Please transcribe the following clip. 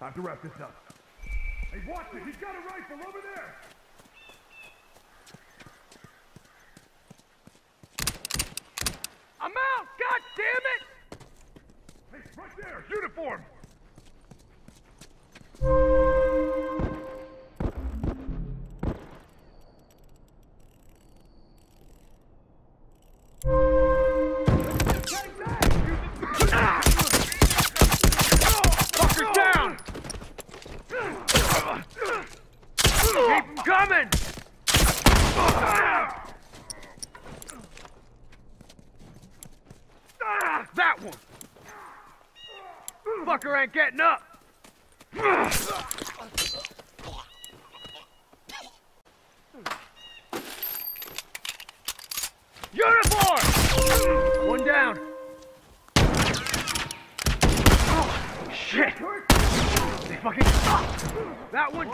I have to wrap this up. Hey, watch it! He's got a rifle over there! I'm out! God damn it! Hey, right there! Uniform! Keep 'em coming! That one! Fucker ain't getting up! Uniform! One down. Oh, shit! They fucking... That one...